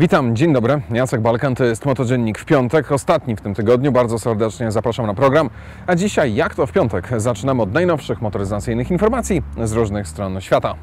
Witam, dzień dobry. Jacek Balkan, to jest Motodziennik w piątek, ostatni w tym tygodniu. Bardzo serdecznie zapraszam na program. A dzisiaj, jak to w piątek, zaczynamy od najnowszych motoryzacyjnych informacji z różnych stron świata.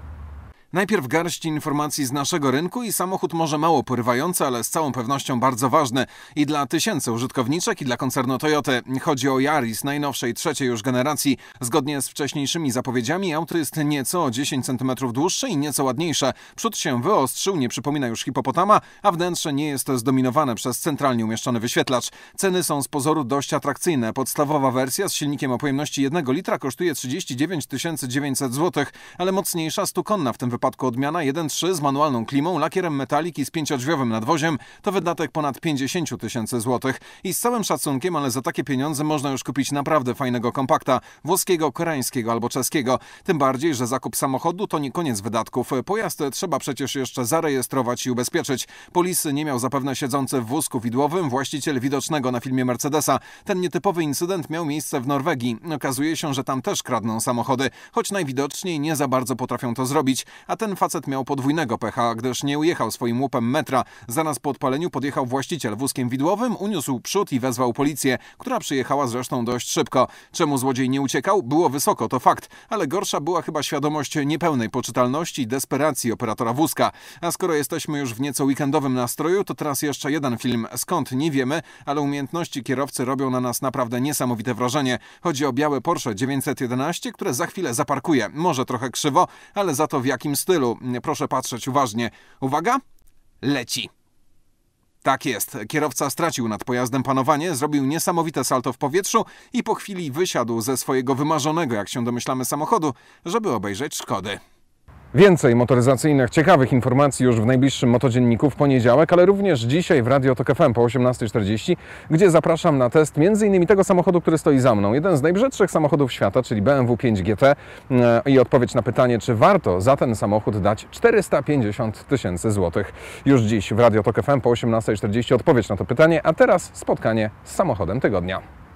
Najpierw garść informacji z naszego rynku i samochód może mało porywający, ale z całą pewnością bardzo ważny i dla tysięcy użytkowniczek i dla koncernu Toyota. Chodzi o Yaris najnowszej, trzeciej już generacji. Zgodnie z wcześniejszymi zapowiedziami auto jest nieco o 10 cm dłuższe i nieco ładniejsze. Przód się wyostrzył, nie przypomina już hipopotama, a wnętrze nie jest zdominowane przez centralnie umieszczony wyświetlacz. Ceny są z pozoru dość atrakcyjne. Podstawowa wersja z silnikiem o pojemności 1 litra kosztuje 39 900 zł, ale mocniejsza stukonna w tym wypadku odmiana 1.3 z manualną klimą, lakierem metalik i z pięciodrzwiowym nadwoziem to wydatek ponad 50 tysięcy złotych. I z całym szacunkiem, ale za takie pieniądze można już kupić naprawdę fajnego kompakta, włoskiego, koreańskiego albo czeskiego. Tym bardziej, że zakup samochodu to nie koniec wydatków. Pojazd trzeba przecież jeszcze zarejestrować i ubezpieczyć. Polis nie miał zapewne siedzący w wózku widłowym właściciel widocznego na filmie Mercedesa. Ten nietypowy incydent miał miejsce w Norwegii. Okazuje się, że tam też kradną samochody, choć najwidoczniej nie za bardzo potrafią to zrobić a ten facet miał podwójnego pecha, gdyż nie ujechał swoim łupem metra. Zaraz po odpaleniu podjechał właściciel wózkiem widłowym, uniósł przód i wezwał policję, która przyjechała zresztą dość szybko. Czemu złodziej nie uciekał? Było wysoko, to fakt, ale gorsza była chyba świadomość niepełnej poczytalności i desperacji operatora wózka. A skoro jesteśmy już w nieco weekendowym nastroju, to teraz jeszcze jeden film. Skąd? Nie wiemy, ale umiejętności kierowcy robią na nas naprawdę niesamowite wrażenie. Chodzi o białe Porsche 911, które za chwilę zaparkuje. Może trochę krzywo, ale za to w jakim stylu. Proszę patrzeć uważnie. Uwaga! Leci. Tak jest. Kierowca stracił nad pojazdem panowanie, zrobił niesamowite salto w powietrzu i po chwili wysiadł ze swojego wymarzonego, jak się domyślamy, samochodu, żeby obejrzeć szkody. Więcej motoryzacyjnych, ciekawych informacji już w najbliższym Motodzienniku w poniedziałek, ale również dzisiaj w Radio Tok FM po 18.40, gdzie zapraszam na test m.in. tego samochodu, który stoi za mną. Jeden z najbrzydszych samochodów świata, czyli BMW 5 GT e, i odpowiedź na pytanie, czy warto za ten samochód dać 450 tysięcy złotych. Już dziś w Radio Tok FM po 18.40 odpowiedź na to pytanie, a teraz spotkanie z samochodem tygodnia.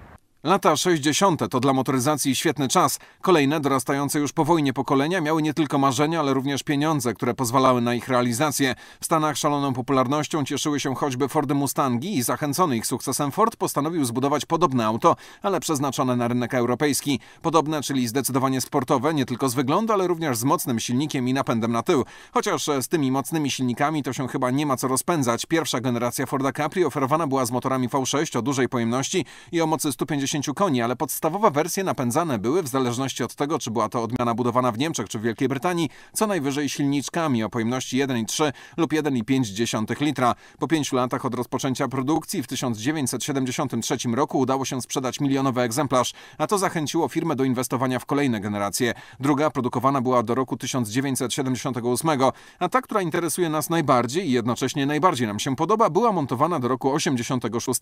Lata 60. to dla motoryzacji świetny czas. Kolejne, dorastające już po wojnie pokolenia miały nie tylko marzenia, ale również pieniądze, które pozwalały na ich realizację. W Stanach szaloną popularnością cieszyły się choćby Fordy Mustangi i zachęcony ich sukcesem Ford postanowił zbudować podobne auto, ale przeznaczone na rynek europejski. Podobne, czyli zdecydowanie sportowe, nie tylko z wyglądu, ale również z mocnym silnikiem i napędem na tył. Chociaż z tymi mocnymi silnikami to się chyba nie ma co rozpędzać. Pierwsza generacja Forda Capri oferowana była z motorami V6 o dużej pojemności i o mocy 150 150 koni, ale podstawowe wersje napędzane były, w zależności od tego, czy była to odmiana budowana w Niemczech czy w Wielkiej Brytanii, co najwyżej silniczkami o pojemności 1,3 lub 1,5 litra. Po pięciu latach od rozpoczęcia produkcji w 1973 roku udało się sprzedać milionowy egzemplarz, a to zachęciło firmę do inwestowania w kolejne generacje. Druga produkowana była do roku 1978, a ta, która interesuje nas najbardziej i jednocześnie najbardziej nam się podoba, była montowana do roku 86.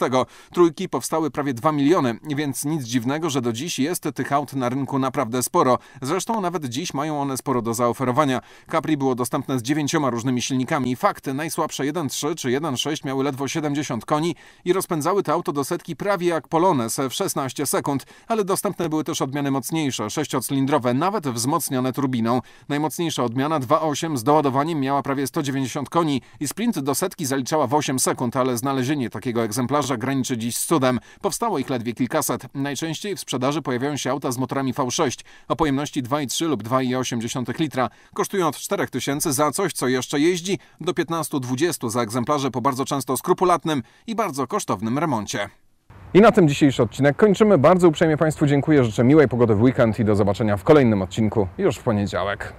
Trójki powstały prawie 2 miliony, więc nic dziwnego, że do dziś jest tych aut na rynku naprawdę sporo. Zresztą nawet dziś mają one sporo do zaoferowania. Capri było dostępne z dziewięcioma różnymi silnikami. Fakt, najsłabsze 1.3 czy 1.6 miały ledwo 70 koni i rozpędzały to auto do setki prawie jak Polones w 16 sekund, ale dostępne były też odmiany mocniejsze, sześciocylindrowe, nawet wzmocnione turbiną. Najmocniejsza odmiana 2.8 z doładowaniem miała prawie 190 koni i sprint do setki zaliczała w 8 sekund, ale znalezienie takiego egzemplarza graniczy dziś z cudem. Powstało ich ledwie kilkaset Najczęściej w sprzedaży pojawiają się auta z motorami V6 o pojemności 2,3 lub 2,8 litra. Kosztują od 4000 za coś, co jeszcze jeździ, do 15-20 za egzemplarze po bardzo często skrupulatnym i bardzo kosztownym remoncie. I na tym dzisiejszy odcinek kończymy. Bardzo uprzejmie Państwu dziękuję. Życzę miłej pogody w weekend i do zobaczenia w kolejnym odcinku już w poniedziałek.